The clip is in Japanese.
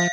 you